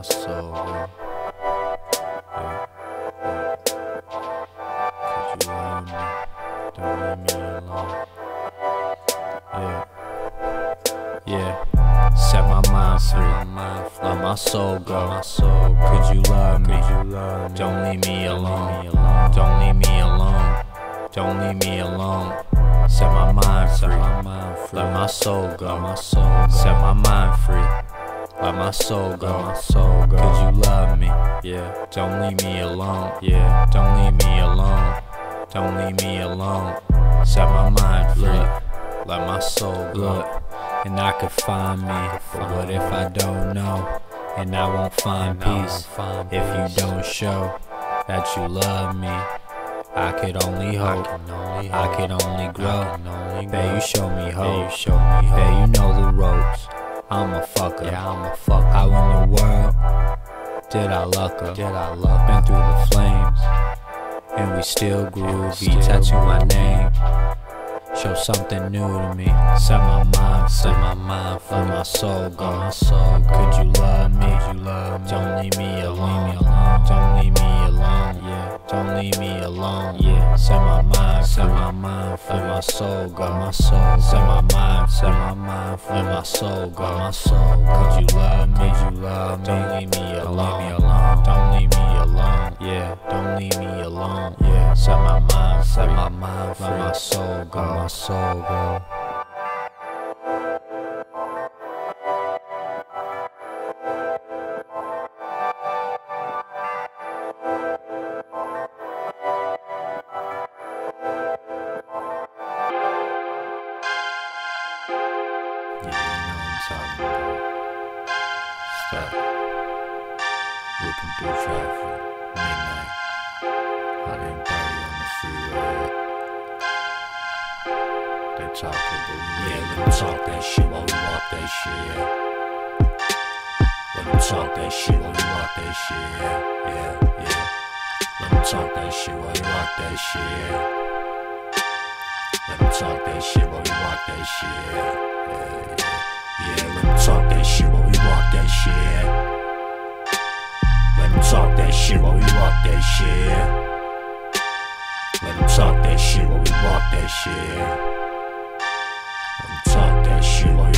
my soul, girl. Yeah, yeah. Could you love me? Don't leave me alone. Yeah, yeah. Set my mind free. Let my soul go. My soul. Could you love me? Could you love me? Don't leave me alone. Don't leave me alone. Don't leave me alone. Set my mind free. Let my soul go. My soul. Set my mind free. Let my soul go. My soul go. Could you love me? Yeah. Don't leave me alone. Yeah. Don't leave me alone. Don't leave me alone. Set my mind free. Let my soul go. And I could find me. But what if I don't know? And I won't find peace if you don't show that you love me. I could only hope. I could only grow. Babe, you show me hope. Babe, you know the ropes. I'm a fucker. Yeah, I'm a fucker. How in the world did I luck up? Did I luck? Been through the flames, and we still groovy. Tattoo my name. Show something new to me. Set my mind, set my mind, let my soul go. My soul. Could you love me? Could you love me? Don't leave me alone. Don't leave me alone. Yeah. Don't leave me alone. Yeah. Set my mind, set my mind, let my soul go. My soul. Set my mind, mind, let my soul go. My soul. Could you love me? Could you love me? Don't leave me alone. Don't leave me alone. Yeah. Don't leave me alone. Yeah. Set my mind, set my mind, let my soul go. My soul go. About. Stuck. Looking through traffic. Midnight. Hot and party on the freeway. They talking, but yeah, let them talk that shit while we walk that shit. Let them talk that shit while we walk that shit, yeah, yeah, yeah. Let them talk that shit while we walk that shit, yeah. Let them talk that shit while we walk that shit. Yeah, yeah, yeah. Let them talk that shit while we walk that shit. Let them talk that shit while we walk that shit. Let them talk that shit while we walk that shit. Let talk that shit while